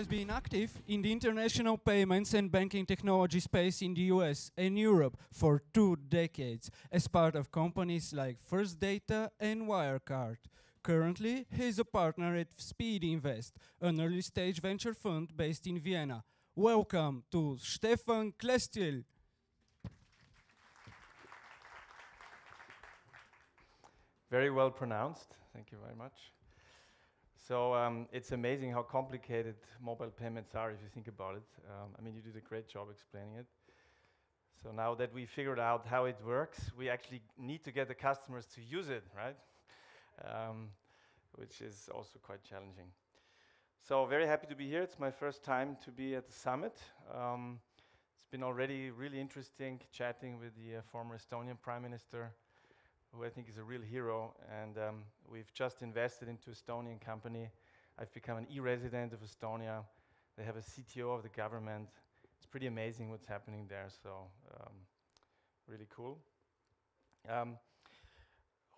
has been active in the international payments and banking technology space in the US and Europe for two decades as part of companies like First Data and Wirecard. Currently, he is a partner at SpeedInvest, an early stage venture fund based in Vienna. Welcome to Stefan Klestil. Very well pronounced. Thank you very much. So um, it's amazing how complicated mobile payments are if you think about it. Um, I mean, you did a great job explaining it. So now that we figured out how it works, we actually need to get the customers to use it, right? Um, which is also quite challenging. So very happy to be here. It's my first time to be at the summit. Um, it's been already really interesting chatting with the uh, former Estonian Prime Minister who I think is a real hero. And um, we've just invested into Estonian company. I've become an e-resident of Estonia. They have a CTO of the government. It's pretty amazing what's happening there. So um, really cool. Um,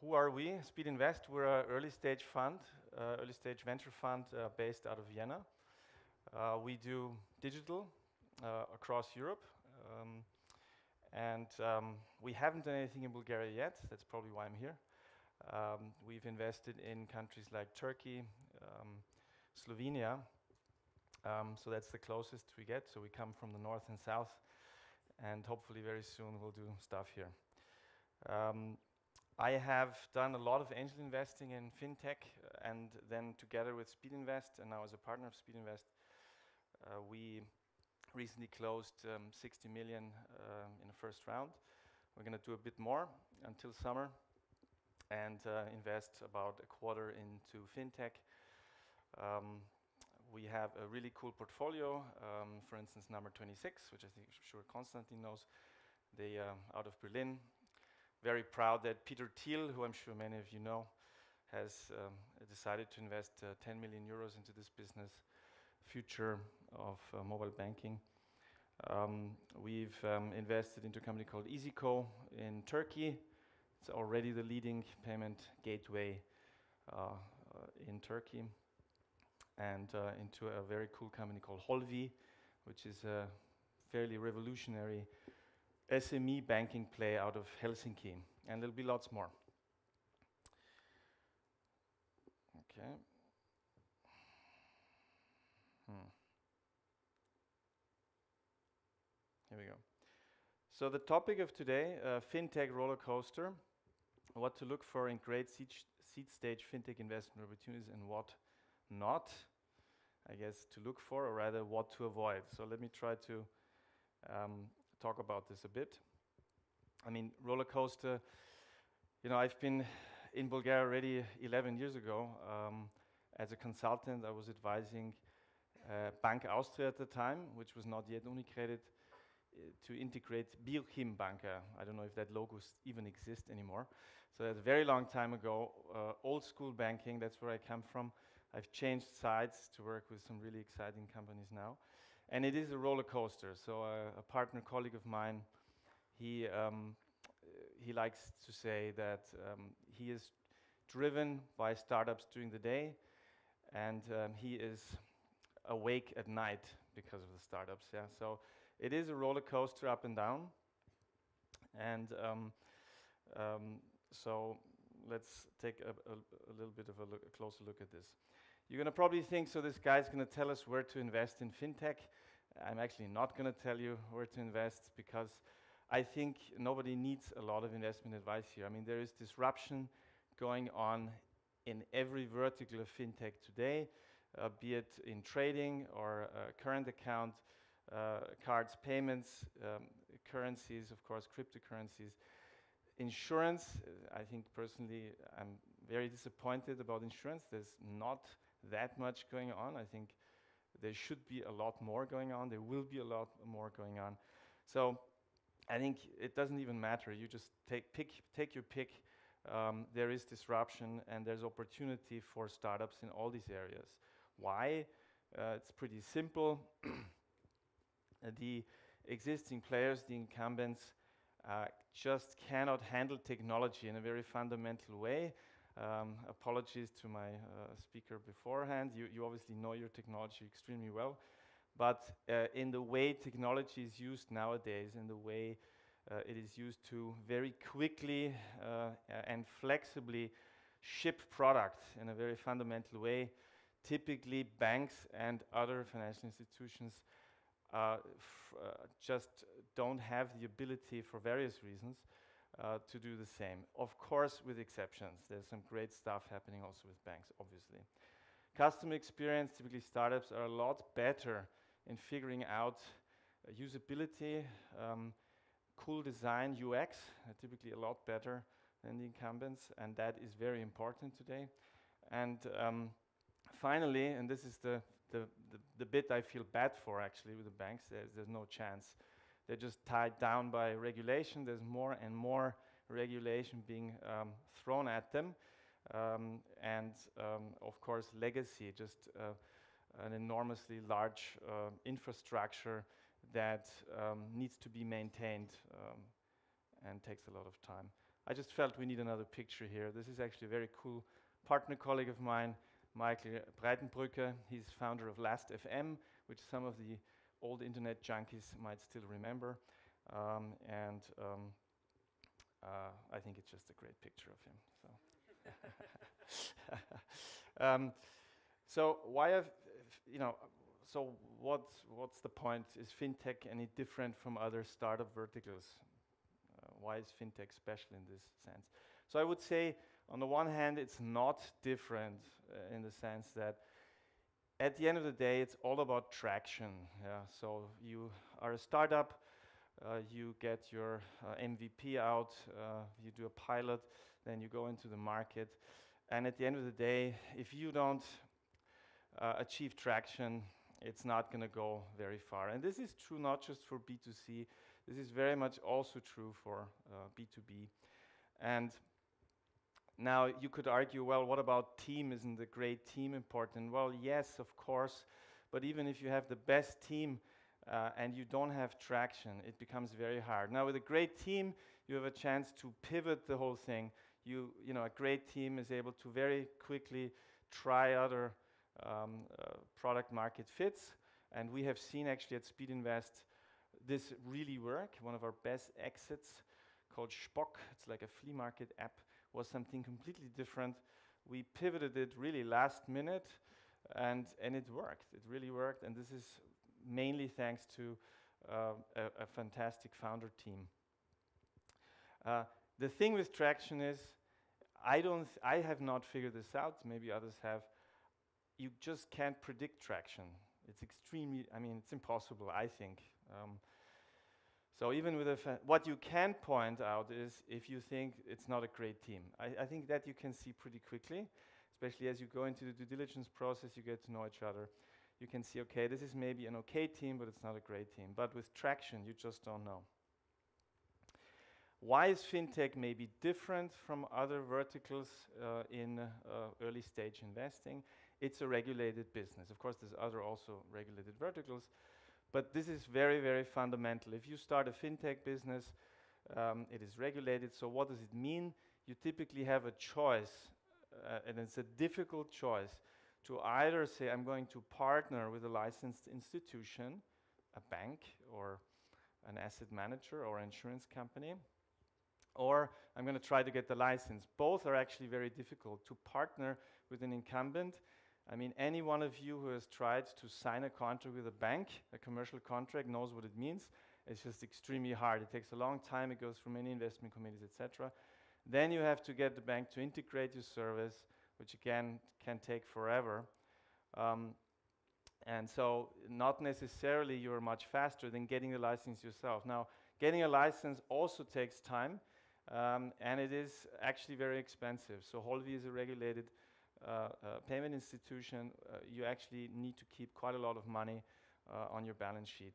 who are we? SpeedInvest. We're an early stage fund, uh, early stage venture fund uh, based out of Vienna. Uh, we do digital uh, across Europe. Um, and um, we haven't done anything in Bulgaria yet. That's probably why I'm here. Um, we've invested in countries like Turkey, um, Slovenia. Um, so that's the closest we get. So we come from the north and south. And hopefully, very soon, we'll do stuff here. Um, I have done a lot of angel investing in fintech, and then together with SpeedInvest, and now as a partner of SpeedInvest, uh, we recently closed um, 60 million uh, in the first round. We're going to do a bit more until summer and uh, invest about a quarter into fintech. Um, we have a really cool portfolio, um, for instance, number 26, which I think sure Konstantin knows. They uh, out of Berlin. Very proud that Peter Thiel, who I'm sure many of you know, has um, decided to invest uh, 10 million euros into this business future of uh, mobile banking. Um, we've um, invested into a company called iyzico in Turkey. It's already the leading payment gateway uh, uh, in Turkey. And uh, into a very cool company called Holvi, which is a fairly revolutionary SME banking play out of Helsinki. And there'll be lots more. Okay. Hmm. Here we go. So the topic of today, uh, fintech roller coaster, what to look for in great seed, seed stage fintech investment opportunities and what not, I guess, to look for, or rather what to avoid. So let me try to um, talk about this a bit. I mean, roller coaster, you know, I've been in Bulgaria already 11 years ago. Um, as a consultant, I was advising uh, Bank Austria at the time, which was not yet UniCredit, to integrate Biochim Banca. I don't know if that logo even exists anymore. So that's a very long time ago. Uh, old school banking, that's where I come from. I've changed sides to work with some really exciting companies now. And it is a roller coaster. So uh, a partner colleague of mine, he, um, he likes to say that um, he is driven by startups during the day and um, he is awake at night because of the startups. Yeah, so it is a roller coaster up and down, and um, um, so let's take a, a, a little bit of a, look, a, closer look at this. You're going to probably think, so this guy's going to tell us where to invest in fintech. I'm actually not going to tell you where to invest because I think nobody needs a lot of investment advice here. I mean, there is disruption going on in every vertical of fintech today uh, be it in trading or current account, uh, cards, payments, um, currencies, of course, cryptocurrencies. Insurance, I think personally, I'm very disappointed about insurance. There's not that much going on. I think there should be a lot more going on. There will be a lot more going on. So I think it doesn't even matter. You just take, pick, take your pick. Um, there is disruption and there's opportunity for startups in all these areas. Why? Uh, it's pretty simple. the existing players, the incumbents, uh, just cannot handle technology in a very fundamental way. Um, apologies to my uh, speaker beforehand. You, you obviously know your technology extremely well. But uh, in the way technology is used nowadays, in the way uh, it is used to very quickly uh, and flexibly ship products in a very fundamental way, typically banks and other financial institutions uh, uh, just don't have the ability for various reasons uh, to do the same. Of course, with exceptions. There's some great stuff happening also with banks, obviously. Customer experience, typically startups are a lot better in figuring out uh, usability, um, cool design, UX, uh, typically a lot better than the incumbents, and that is very important today. And um, finally, and this is the, the, the, the, bit I feel bad for actually with the banks, there's, there's no chance. They're just tied down by regulation. There's more and more regulation being um, thrown at them. Um, and um, of course, legacy, just uh, an enormously large uh, infrastructure that um, needs to be maintained um, and takes a lot of time. I just felt we need another picture here. This is actually a very cool partner colleague of mine, Michael Breidenbrücker. He's founder of Last.fm, which some of the old internet junkies might still remember. Um, and um, uh, I think it's just a great picture of him. So, um, so why have you know, so what's, what's the point? Is fintech any different from other startup verticals? Uh, why is fintech special in this sense? So I would say, on the one hand, it's not different uh, in the sense that at the end of the day, it's all about traction. Yeah? So you are a startup, uh, you get your uh, MVP out, uh, you do a pilot, then you go into the market. And at the end of the day, if you don't uh, achieve traction, it's not going to go very far. And this is true not just for B2C, this is very much also true for uh, B2B. And now you could argue, well, what about team? Isn't the great team important? Well, yes, of course. But even if you have the best team uh, and you don't have traction, it becomes very hard. Now, with a great team, you have a chance to pivot the whole thing. You, you know, a great team is able to very quickly try other um, uh, product market fits. And we have seen actually at SpeedInvest this really work. One of our best exits called Shpock, it's like a flea market app, was something completely different. We pivoted it really last minute and, and it worked. It really worked. And this is mainly thanks to uh, a, a, fantastic founder team. Uh, the thing with traction is, I don't, I have not figured this out. Maybe others have you just can't predict traction. It's extremely, I mean, it's impossible, I think. Um, so even with a, what you can point out is if you think it's not a great team. I, I, think that you can see pretty quickly, especially as you go into the due diligence process, you get to know each other. You can see, okay, this is maybe an okay team, but it's not a great team. But with traction, you just don't know. Why is fintech maybe different from other verticals uh, in uh, early stage investing? it's a regulated business. Of course, there's other also regulated verticals, but this is very, very fundamental. If you start a fintech business, um, it is regulated. So what does it mean? You typically have a choice, uh, and it's a difficult choice, to either say, I'm going to partner with a licensed institution, a bank, or an asset manager, or insurance company, or I'm going to try to get the license. Both are actually very difficult. To partner with an incumbent I mean, any one of you who has tried to sign a contract with a bank, a commercial contract, knows what it means. It's just extremely hard. It takes a long time. It goes through many investment committees, etc. Then you have to get the bank to integrate your service, which again can take forever. Um, and so, not necessarily you're much faster than getting the license yourself. Now, getting a license also takes time, um, and it is actually very expensive. So, Holvi is a regulated uh, payment institution, uh, you actually need to keep quite a lot of money uh, on your balance sheet.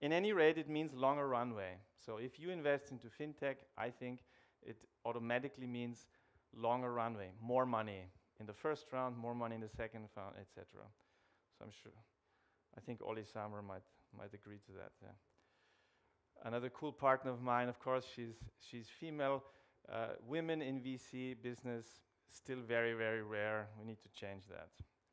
In any rate, it means longer runway. So if you invest into fintech, I think it automatically means longer runway, more money in the first round, more money in the second round, etc. So I'm sure, I think Ollie Sammer might might agree to that. Yeah. Another cool partner of mine, of course, she's she's female. Uh, women in VC business still very, very rare. We need to change that.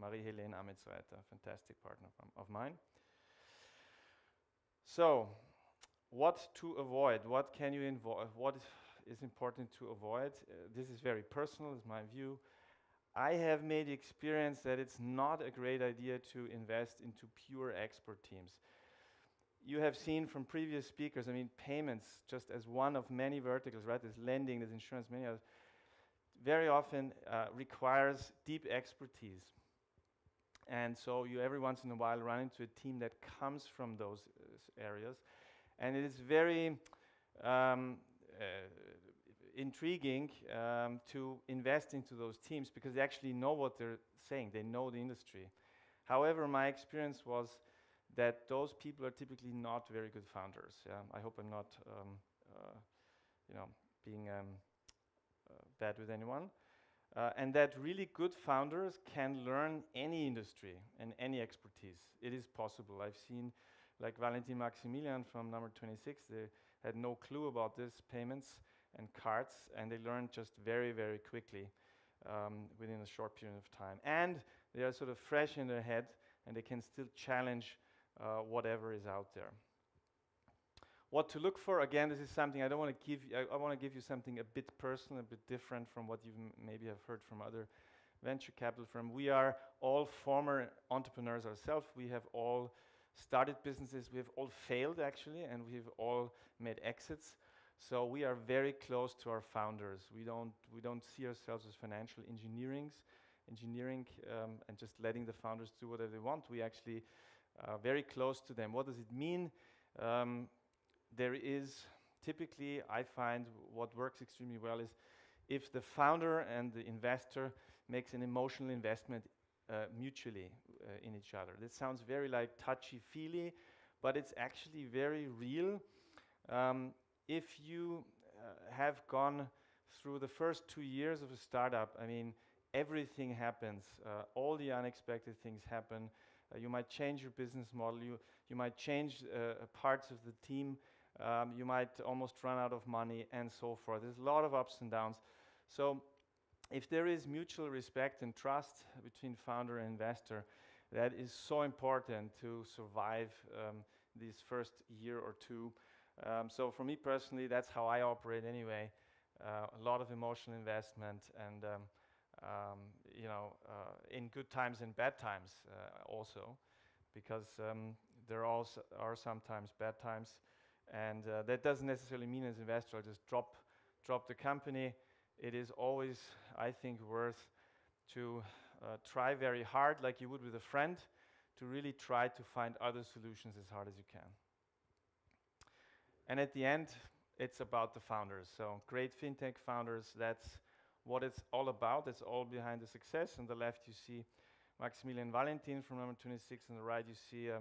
Marie-Helene Ametsreiter, fantastic partner of mine. So, what to avoid? What can you avoid? What is important to avoid? Uh, this is very personal, is my view. I have made the experience that it's not a great idea to invest into pure expert teams. You have seen from previous speakers, I mean, payments, just as one of many verticals, right? There's lending, there's insurance, many others, very often uh, requires deep expertise. And so you every once in a while run into a team that comes from those uh, areas. And it is very um, uh, intriguing um, to invest into those teams because they actually know what they're saying, they know the industry. However, my experience was that those people are typically not very good founders. Yeah? I hope I'm not, um, uh, you know, being um, bad with anyone. Uh, and that really good founders can learn any industry and any expertise. It is possible. I've seen, like Valentin Maximilian from number 26, they had no clue about this payments and cards, and they learned just very, very quickly um, within a short period of time. And they are sort of fresh in their head, and they can still challenge uh, whatever is out there. What to look for? Again, this is something I don't want to give. You, I, I want to give you something a bit personal, a bit different from what you maybe have heard from other venture capital firms. We are all former entrepreneurs ourselves. We have all started businesses. We have all failed actually, and we have all made exits. So we are very close to our founders. We don't we don't see ourselves as financial engineering, engineering, um, and just letting the founders do whatever they want. We actually are very close to them. What does it mean? Um, there is typically, I find what works extremely well is if the founder and the investor makes an emotional investment uh, mutually uh, in each other. This sounds very like touchy-feely, but it's actually very real. Um, if you uh, have gone through the first two years of a startup, I mean, everything happens. Uh, all the unexpected things happen. Uh, you might change your business model. You, you might change uh, parts of the team. Um, you might almost run out of money and so forth. There's a lot of ups and downs. So if there is mutual respect and trust between founder and investor, that is so important to survive um, this first year or two. Um, so for me personally, that's how I operate anyway. Uh, a lot of emotional investment and um, um, you know, uh, in good times and bad times uh, also, because um, there also are sometimes bad times, and uh, that doesn't necessarily mean as an investor I'll just drop drop the company. It is always, I think, worth to uh, try very hard, like you would with a friend, to really try to find other solutions as hard as you can. And at the end, it's about the founders. So great fintech founders, that's what it's all about. That's all behind the success. On the left, you see Maximilian Valentin from number 26. On the right, you see uh,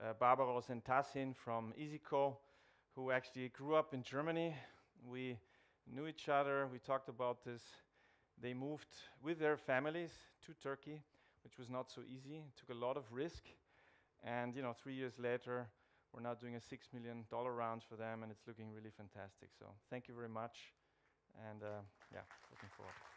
uh, Barbaros and Tahsin from iyzico, who actually grew up in Germany. We knew each other. We talked about this. They moved with their families to Turkey, which was not so easy. It took a lot of risk. And you know, three years later, we're now doing a six million dollar round for them, and it's looking really fantastic. So thank you very much, and uh, yeah, looking forward.